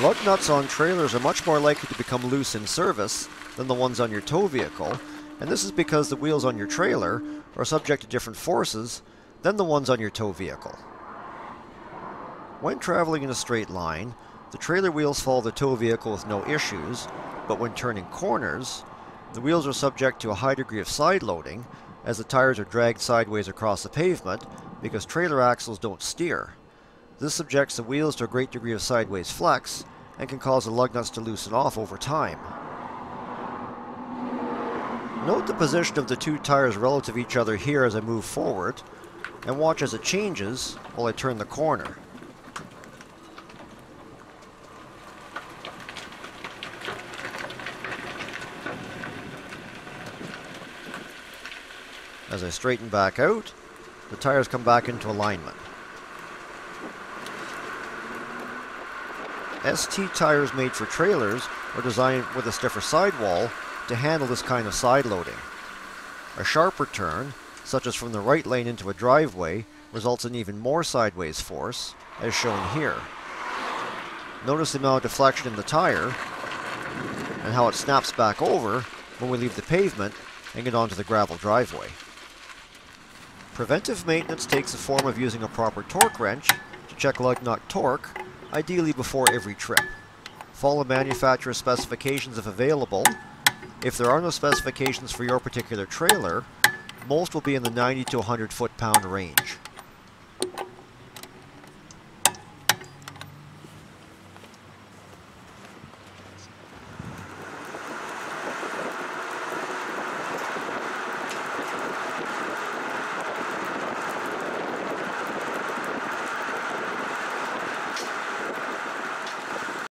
Lug nuts on trailers are much more likely to become loose in service than the ones on your tow vehicle, and this is because the wheels on your trailer are subject to different forces than the ones on your tow vehicle. When traveling in a straight line, the trailer wheels follow the tow vehicle with no issues, but when turning corners, the wheels are subject to a high degree of side loading as the tires are dragged sideways across the pavement because trailer axles don't steer. This subjects the wheels to a great degree of sideways flex and can cause the lug nuts to loosen off over time. Note the position of the two tires relative to each other here as I move forward, and watch as it changes while I turn the corner. As I straighten back out, the tires come back into alignment. ST tires made for trailers are designed with a stiffer sidewall to handle this kind of side loading. A sharper turn, such as from the right lane into a driveway, results in even more sideways force, as shown here. Notice the amount of deflection in the tire, and how it snaps back over when we leave the pavement and get onto the gravel driveway. Preventive maintenance takes the form of using a proper torque wrench to check lug nut torque ideally before every trip. Follow manufacturer's specifications if available. If there are no specifications for your particular trailer, most will be in the 90 to 100 foot-pound range.